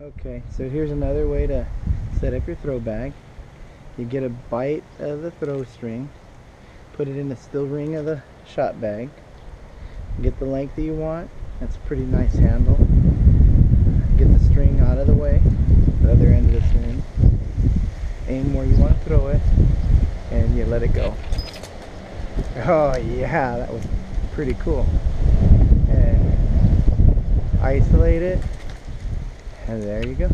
Okay, so here's another way to set up your throw bag. You get a bite of the throw string, put it in the steel ring of the shot bag, get the length that you want. That's a pretty nice handle. Get the string out of the way, the other end of the string. Aim where you want to throw it, and you let it go. Oh yeah, that was pretty cool. And isolate it, and there you go.